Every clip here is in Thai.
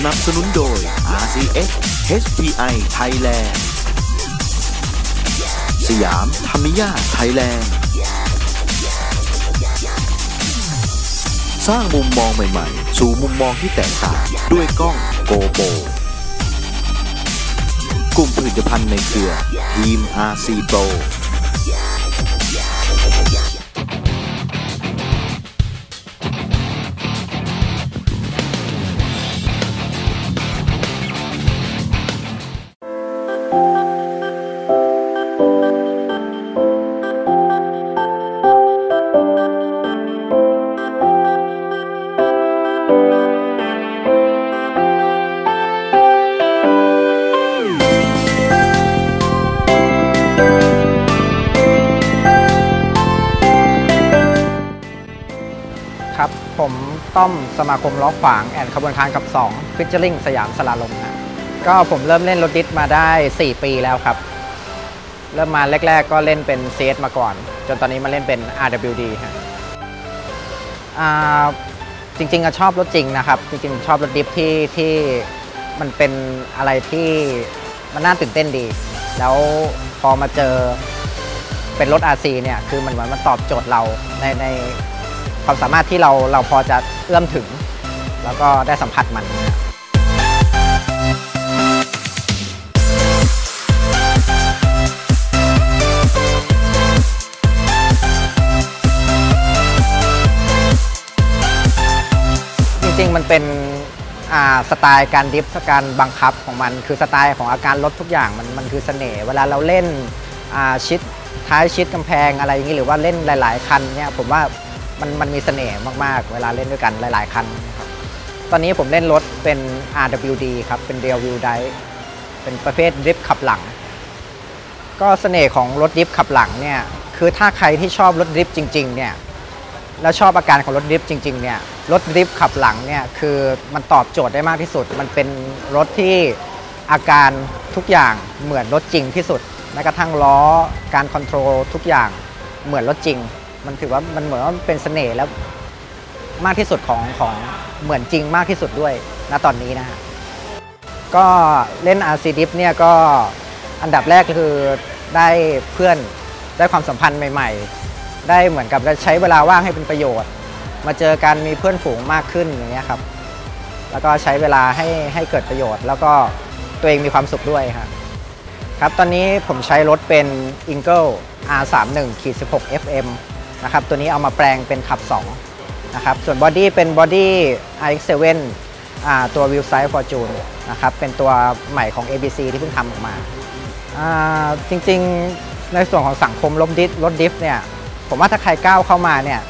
สนับสนุนโดย RCS HPI Thailand สยามธรรมิยาไทยแลนด์ สร้างมุมมองใหม่ๆ สู่มุมมองที่แตกต่าง ด้วยกล้องโกโปกลุ่มผลิตภัณฑ์ในเครือทีม RC Pro ต้อมสมาคมล้อขวางแอนขบวนการกับ2ฟิชเจอริงสยามสลาลมฮะก็ผมเริ่มเล่นรถดิสมาได้ 4 ปีแล้วครับ เริ่มมาแรก ๆ ก็เล่นเป็น CS มาก่อน จนตอนนี้มาเล่นเป็น RWD ฮะอ่าจริงๆก็ชอบรถจริงนะครับ จริงๆ ชอบรถดิฟที่ที่มันเป็นอะไรที่มันน่าตื่นเต้นดี แล้วพอมาเจอเป็นรถ RC เนี่ย คือมันเหมือนมันตอบโจทย์เราในในความสามารถที่เราเราพอจะ เอื้อมถึง แล้วก็ได้สัมผัสมันนะครับจริงๆ มันเป็นสไตล์การดิฟการบังคับของมัน คือสไตล์ของอาการรถทุกอย่างมันมันคือเสน่ห์เวลาเราเล่นชิดท้ายชิดกำแพงอะไรอย่างนี้หรือว่าเล่นหลาย ๆ คันเนี่ยผมว่า มันมันมีเสน่ห์มากๆ เวลาเล่นด้วยกันหลาย ๆ คันครับตอนนี้ผมเล่นรถเป็น RWD ครับ เป็น Rear Wheel Drive เป็นประเภทดริฟต์ขับหลัง ก็เสน่ห์ของรถดริฟต์ขับหลังเนี่ยคือถ้าใครที่ชอบรถดริฟต์จริง ๆ เนี่ยแล้วชอบอาการของรถดริฟต์จริง ๆ เนี่ยรถดริฟต์ขับหลังเนี่ยคือมันตอบโจทย์ได้มากที่สุด มันเป็นรถที่อาการทุกอย่างเหมือนรถจริงที่สุดแม้กระทั่งล้อการคอนโทรลทุกอย่างเหมือนรถจริง มันถือว่ามันเหมือนว่าเป็นเสน่ห์แล้วมากที่สุดของของเหมือนจริงมากที่สุดด้วยณตอนนี้นะฮะก็เล่น RC d i f เนี่ยก็อันดับแรกคือได้เพื่อนได้ความสัมพันธ์ใหม่ ๆ ได้เหมือนกับใช้เวลาว่างให้เป็นประโยชน์ มาเจอกันมีเพื่อนฝูงมากขึ้นอย่างเงี้ยครับแล้วก็ใช้เวลาให้ให้เกิดประโยชน์ แล้วก็ตัวเองมีความสุขด้วยครับครับ ตอนนี้ผมใช้รถเป็น i n g l e R31 16 FM นะครับตัวนี้เอามาแปลงเป็นขับ2นะครับส่วน body เป็น body RX7 อ่าตัว Wheel Size Fortune นะครับเป็นตัวใหม่ของ ABC ที่เพิ่งทำออกมาอ่าจริงๆในส่วนของสังคมรถ drift รถ drift เนี่ยผมว่าถ้าใครก้าวเข้ามาเนี่ย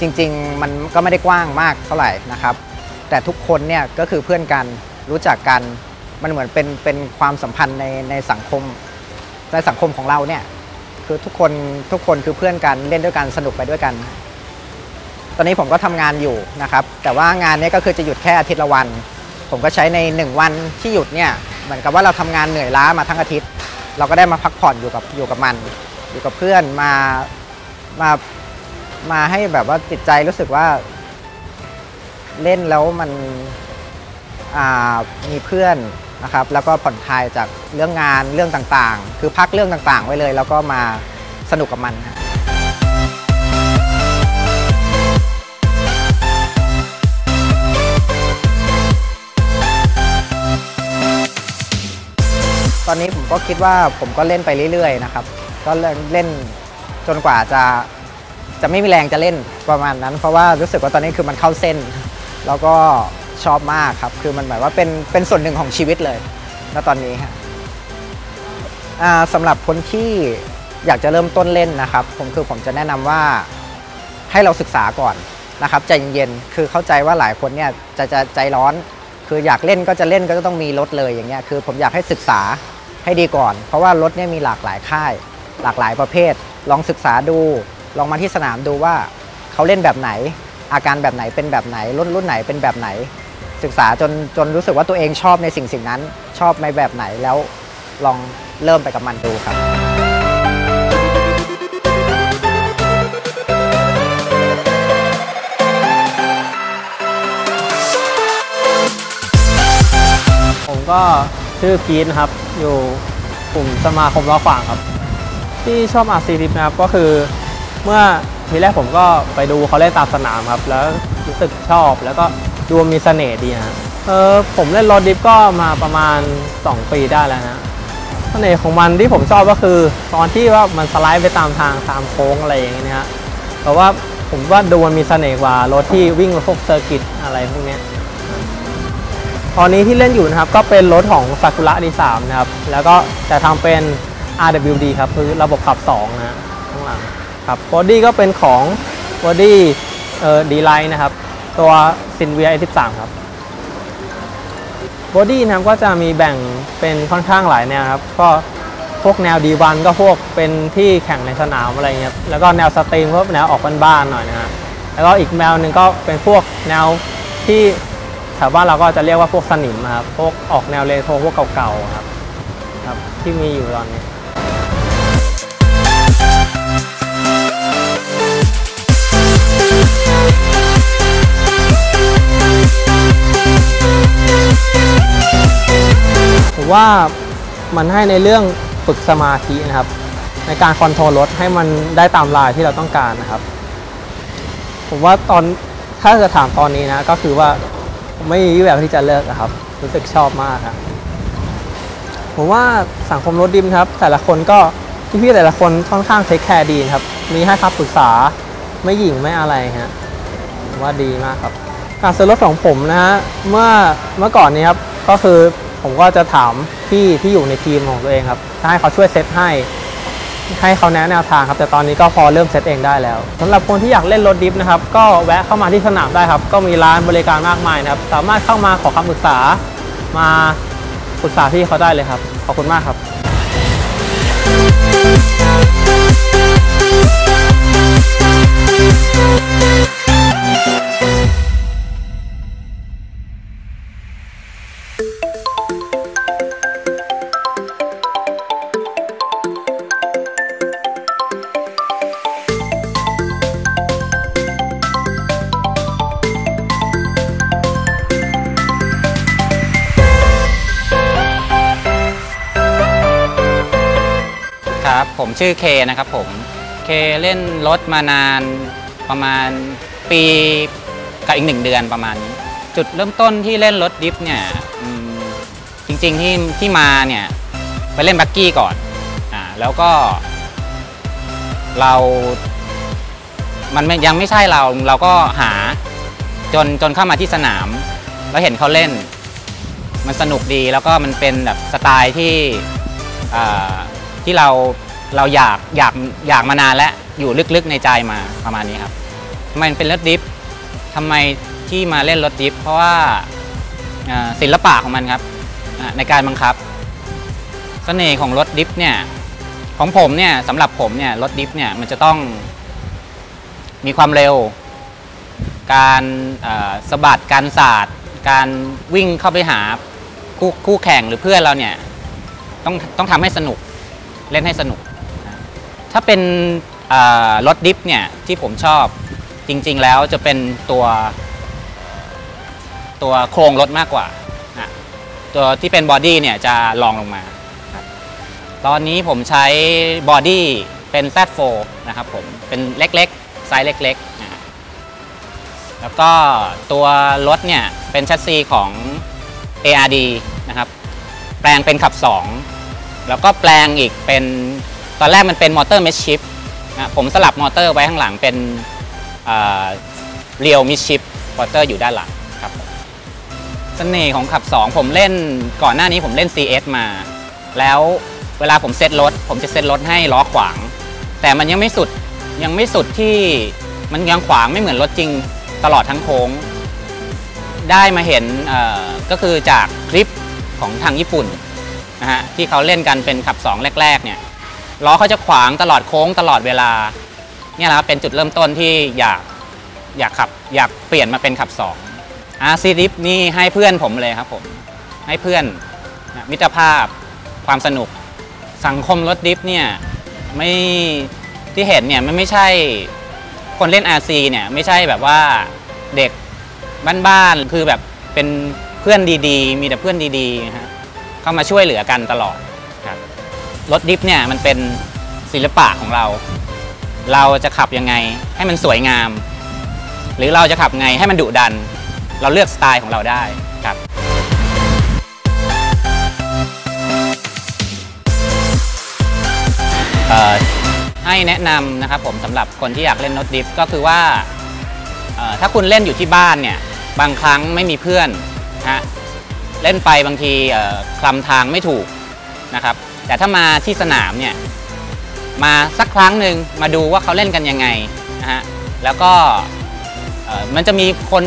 จริงๆมันก็ไม่ได้กว้างมากเท่าไหร่นะครับ แต่ทุกคนเนี่ยก็คือเพื่อนกันรู้จักกันมันเหมือนเป็นเป็นความสัมพันธ์ในในสังคมในสังคมของเราเนี่ย คือทุกคนทุกคนคือเพื่อนกันเล่นด้วยกันสนุกไปด้วยกัน ตอนนี้ผมก็ทำงานอยู่นะครับ แต่ว่างานนี้ก็คือจะหยุดแค่อาทิตย์ละวัน ผมก็ใช้ใน 1 วันที่หยุดเนี่ยเหมือนกับว่าเราทำงานเหนื่อยล้ามาทั้งอาทิตย์ เราก็ได้มาพักผ่อนอยู่กับอยู่กับมัน อยู่กับเพื่อนมามามาให้แบบว่าจิตใจรู้สึกว่า เล่นแล้วมันมีเพื่อน นะครับแล้วก็ผ่อนคลายจากเรื่องงานเรื่องต่างๆ คือพักเรื่องต่างๆ ไว้เลย แล้วก็มาสนุกกับมันฮะตอนนี้ผมก็คิดว่าผมก็เล่นไปเรื่อยๆนะครับ ก็เล่นจนกว่าจะจะไม่มีแรงจะเล่นประมาณนั้น เพราะว่ารู้สึกว่าตอนนี้คือมันเข้าเส้น แล้วก็ ชอบมากครับ คือมันหมายว่าเป็นเป็นส่วนหนึ่งของชีวิตเลยณตอนนี้ฮะอ่าสำหรับคนที่อยากจะเริ่มต้นเล่นนะครับ ผมคือผมจะแนะนำว่าให้เราศึกษาก่อนนะครับใจเย็นๆคือเข้าใจว่าหลายคนเนี่ยจะจะใจร้อน คืออยากเล่นก็จะเล่นก็ต้องมีรถเลยอย่างเงี้ยคือผมอยากให้ศึกษาให้ดีก่อน เพราะว่ารถเนี่ยมีหลากหลายค่าย หลากหลายประเภท ลองศึกษาดู ลองมาที่สนามดูว่าเขาเล่นแบบไหน อาการแบบไหนเป็นแบบไหนรุ่นรุ่นไหนเป็นแบบไหน ศึกษาจนจนรู้สึกว่าตัวเองชอบในสิ่งสิ่งนั้น ชอบในแบบไหนแล้วลองเริ่มไปกับมันดูครับก็ชื่อพีทนะครับ อยู่กลุ่มสมาคมล้อขวางครับ ที่ชอบ RC ดิฟนะครับก็คือเมื่อทีแรกผมก็ไปดูเขาเล่นตามสนามครับ แล้วรู้สึกชอบแล้วก็ ดูมีเสน่ห์ดีฮะเออผมเล่นรถ drift ก็มาประมาณ 2 ปีได้แล้วนะเสน่ห์ของมันที่ผมชอบก็คือ ตอนที่ว่ามันสไลด์ไปตามทางตามโค้งอะไรอย่างเงี้ยนะฮะแต่ว่าผมว่าดูมันมีเสน่ห์กว่ารถที่วิ่งพวก circuit อะไรพวกเนี้ยตอนนี้ที่เล่นอยู่นะครับก็เป็นรถของ Sakura D3 นะครับ แล้วก็จะทำเป็น RWD ครับคือระบบขับ 2นะฮะข้างหลังครับ body ก็เป็นของ body เอ่อ D-Like นะครับ ตัว Sinvia A13 ครับบอดี้นะครับก็จะมีแบ่งเป็นค่อนข้างหลายแนวครับ ก็พวกแนว D1 ก็พวกเป็นที่แข่งในสนามอะไรเงี้ยแล้วก็แนว street ก็แนวออกบ้านๆหน่อยนะฮะแล้วก็อีกแนวหนึ่งก็เป็นพวกแนวที่แถวบ้านเราก็จะเรียกว่าพวกสนิมครับพวกออกแนวเรโทรพวกเก่าๆครับครับ ที่มีอยู่ตอนนี้ ว่ามันให้ในเรื่องฝึกสมาธินะครับ ในการ control รถให้มันได้ตามลายที่เราต้องการนะครับ ผมว่าตอนถ้าจะถามตอนนี้นะก็คือว่าไม่มีแบบที่จะเลิกอะครับ รู้สึกชอบมากครับผมว่าสังคมรถดิมครับ แต่ละคนก็พี่ๆแต่ละคนค่อนข้าง take care ดีครับ มีให้คำปรึกษาไม่หยิ่งไม่อะไรฮะผมว่าดีมากครับ การซื้อรถของผมนะฮะเมื่อเมื่อก่อนนี้ครับก็คือ ผมก็จะถามพี่ที่อยู่ในทีมของตัวเองครับให้เขาช่วยเซตให้ ให้เขาแนะแนวทางครับ แต่ตอนนี้ก็พอเริ่มเซตเองได้แล้วสำหรับคนที่อยากเล่นรถดิฟนะครับ ก็แวะเข้ามาที่สนามได้ครับ ก็มีร้านบริการมากมายนะครับ สามารถเข้ามาขอคำปรึกษา มาปรึกษาพี่เขาได้เลยครับ ขอบคุณมากครับครั ผมชื่อเคนะครับผมเคเล่นรถมานานประมาณปีกับอีกหนึ่งเดือนประมาณนี้จุดเริ่มต้นที่เล่นรถดิฟเนี่ยจริงๆที่ที่มาเนี่ยไปเล่นบักกี้ก่อนอ่าแล้วก็ เรา มันมยังไม่ใช่เราเราก็หาจนจนเข้ามาที่สนาม แล้วเห็นเขาเล่น มันสนุกดีแล้วก็มันเป็นแบบสไตล์ที่ที่เรา เราอยากอยากอยากมานานแล้วอยู่ลึกๆในใจมาประมาณนี้ครับทำไมมันเป็นรถดิฟทำไมที่มาเล่นรถดิฟเพราะว่าศิลปะของมันครับในการบังคับเสน่ห์ของรถดิฟเนี่ยของผมเนี่ยสำหรับผมเนี่ยรถดิฟเนี่ยมันจะต้องมีความเร็ว การสะบัดการสาดการวิ่งเข้าไปหาคู่คู่แข่งหรือเพื่อนเราเนี่ยต้องต้องทำให้สนุกเล่นให้สนุก ถ้าเป็นรถ drift เนี่ยที่ผมชอบจริง ๆ แล้วจะเป็นตัว ตัวโครงรถมากกว่านะตัวที่เป็น body เนี่ยจะรองลงมา ตอนนี้ผมใช้ body เป็น Z4 นะครับผม เป็นเล็กๆ ไซส์เล็กๆนะแล้วก็ตัวรถเนี่ยเป็นแชสซีของ ARD นะครับ แปลงเป็นขับ 2 แล้วก็แปลงอีกเป็น ตอนแรกมันเป็น motor midship นะผมสลับมอเตอร์ไว้ข้างหลังเป็น rear midship motor อยู่ด้านหลังครับผมเสน่ห์ของขับ 2 ผมเล่นก่อนหน้านี้ผมเล่น CS มา แล้วเวลาผมเซตรถ ผมจะเซตรถให้ล้อขวาง แต่มันยังไม่สุดยังไม่สุดที่มันยังขวางไม่เหมือนรถจริงตลอดทั้งโค้ง ได้มาเห็นก็คือจากคลิปของทางญี่ปุ่นนะฮะที่เขาเล่นกันเป็นขับ 2 แรก ๆ เนี่ย ล้อเขาจะขวางตลอดโค้งตลอดเวลาเนี่ยแหละครับเป็นจุดเริ่มต้นที่อยากอยากขับอยากเปลี่ยนมาเป็นขับ2อาซีดิฟนี่ให้เพื่อนผมเลยครับผมให้เพื่อนนะมิตรภาพความสนุก สังคมรถดิฟเนี่ยไม่ที่เห็นเนี่ยมันไม่ใช่คนเล่น RC เนี่ยไม่ใช่แบบว่าเด็กบ้านๆคือแบบเป็นเพื่อนดีๆ มีแต่เพื่อนดีๆนะฮะเข้ามาช่วยเหลือกันตลอด รถดิฟเนี่ยมันเป็นศิลปะของเรา เราจะขับยังไงให้มันสวยงาม หรือเราจะขับไงให้มันดุดัน เราเลือกสไตล์ของเราได้ครับให้แนะนำนะครับผมสำหรับคนที่อยากเล่นโนตดิฟก็คือว่าถ้าคุณเล่นอยู่ที่บ้านเนี่ยบางครั้งไม่มีเพื่อนนะฮะเล่นไปบางทีคลำทางไม่ถูกนะครับ แต่ถ้ามาที่สนามเนี่ยมาสักครั้งหนึ่งมาดูว่าเขาเล่นกันยังไงนะฮะแล้วก็มันจะมีคน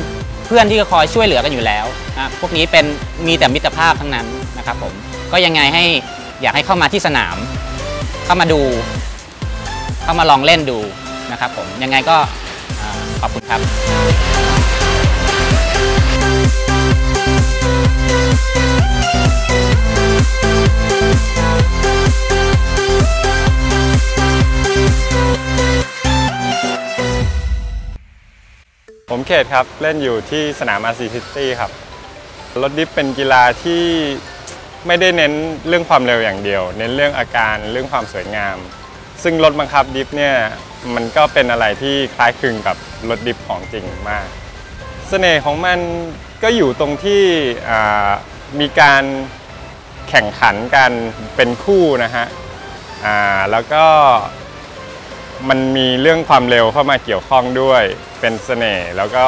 เพื่อนที่คอยช่วยเหลือกันอยู่แล้วนะพวกนี้เป็นมีแต่มิตรภาพทั้งนั้นนะครับผมก็ยังไงให้อยากให้เข้ามาที่สนาม เข้ามาดู เข้ามาลองเล่นดูนะครับผมยังไงก็ขอบคุณครับ เขตครับ เล่นอยู่ที่สนาม RC City ครับ รถดิฟเป็นกีฬาที่ไม่ได้เน้นเรื่องความเร็วอย่างเดียว เน้นเรื่องอาการเรื่องความสวยงาม ซึ่งรถบังคับดิฟเนี่ยมันก็เป็นอะไรที่คล้ายคลึงกับรถดิฟของจริงมากเสน่ห์ของมันก็อยู่ตรงที่มีการแข่งขันกันเป็นคู่นะฮะแล้วก็ มันมีเรื่องความเร็วเข้ามาเกี่ยวข้องด้วยเป็นเสน่ห์แล้วก็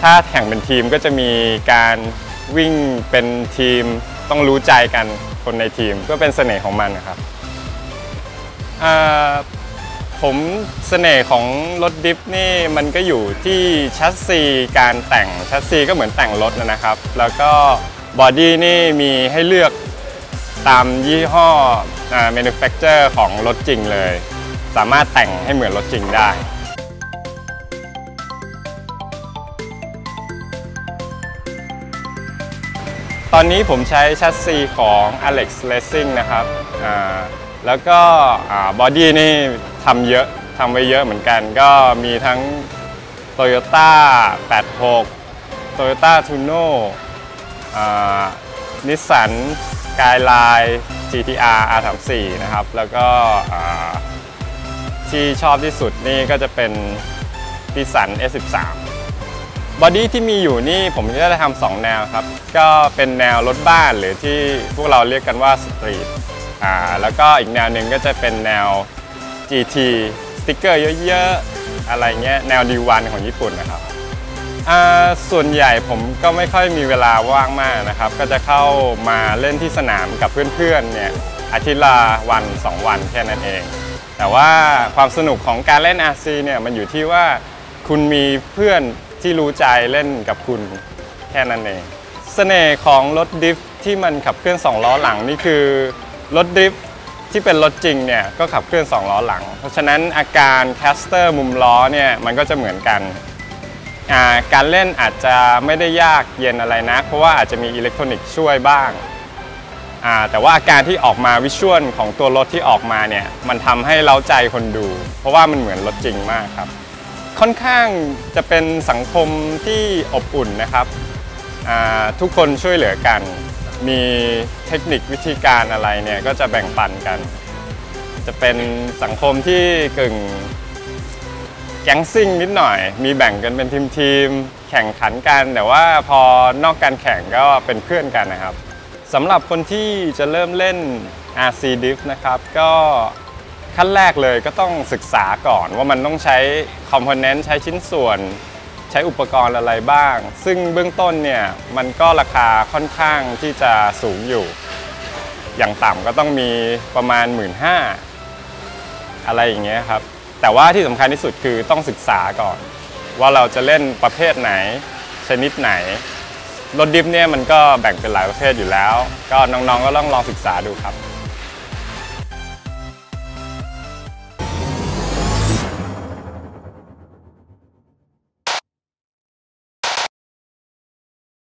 ถ้าแข่งเป็นทีมก็จะมีการวิ่งเป็นทีมต้องรู้ใจกันคนในทีมก็เป็นเสน่ห์ของมันนะครับผมเสน่ห์ของรถ drift นี่มันก็อยู่ที่ชัสซีการแต่งชัสซีก็เหมือนแต่งรถนะครับ แล้วก็ body นี่มีให้เลือกตามยี่ห้อ อ่า manufacturer ของรถจริงเลย สามารถแต่งให้เหมือนรถจริงได้ตอนนี้ผมใช้ชัสซีของ Alex Racing นะครับอ่าแล้วก็ body นี่ทำเยอะ ทำไว้เยอะเหมือนกัน ก็มีทั้ง Toyota 86 Toyota Tuno Nissan Skyline GTR R34 นะครับ แล้วก็ที่ชอบที่สุดนี่ก็จะเป็น Nissan S13 body ที่มีอยู่นี่ผมก็จะทำสองแนวครับ ก็เป็นแนวรถบ้านหรือที่พวกเราเรียกกันว่า street อ่าแล้วก็อีกแนวหนึ่งก็จะเป็นแนว GT สติกเกอร์เยอะๆ อะไรเงี้ย แนว D1 ของญี่ปุ่นนะครับ ส่วนใหญ่ผมก็ไม่ค่อยมีเวลาว่างมากนะครับ ก็จะเข้ามาเล่นที่สนามกับเพื่อนๆเนี่ยอาทิตย์ละวัน 2 วันแค่นั้นเอง แต่ว่าความสนุกของการเล่น RC เนี่ยมันอยู่ที่ว่าคุณมีเพื่อนที่รู้ใจเล่นกับคุณแค่นั้นเองเสน่ห์ของรถ drift ที่มันขับเคลื่อน 2 ล้อหลังนี่คือรถ drift ที่เป็นรถจริงเนี่ยก็ขับเคลื่อน 2 ล้อหลัง เพราะฉะนั้นอาการ caster มุมล้อเนี่ยมันก็จะเหมือนกัน การเล่นอาจจะไม่ได้ยากเย็นอะไรนะ เพราะว่าอาจจะมีอิเล็กทรอนิกส์ช่วยบ้าง แต่ว่าอาการที่ออกมาวิชวลของตัวรถที่ออกมาเนี่ย มันทำให้เล้าใจคนดู เพราะว่ามันเหมือนรถจริงมากครับ ค่อนข้างจะเป็นสังคมที่อบอุ่นนะครับ ทุกคนช่วยเหลือกัน มีเทคนิควิธีการอะไรเนี่ยก็จะแบ่งปันกัน จะเป็นสังคมที่กึ่ง แก๊งซิ่งนิดหน่อย มีแบ่งกันเป็นทีมทีมๆแข่งขันกัน แต่ว่าพอนอกการแข่งก็เป็นเพื่อนกันนะครับสำหรับคนที่จะเริ่มเล่น RC Drift นะครับ ก็ขั้นแรกเลยก็ต้องศึกษาก่อนว่ามันต้องใช้คอมโพเนนต์ใช้ชิ้นส่วน ใช้อุปกรณ์อะไรบ้าง ซึ่งเบื้องต้นเนี่ยมันก็ราคาค่อนข้างที่จะสูงอยู่ อย่างต่ำก็ต้องมีประมาณ 1 5ื่นอะไรอย่างเงี้ยครับ แต่ว่าที่สำคัญที่สุดคือต้องศึกษาก่อน ว่าเราจะเล่นประเภทไหน ชนิดไหนรถดิฟเนี่ยมันก็แบ่งเป็นหลายประเภทอยู่แล้ว ก็น้องๆก็ต้องลองศึกษาดูครับ